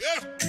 Yeah.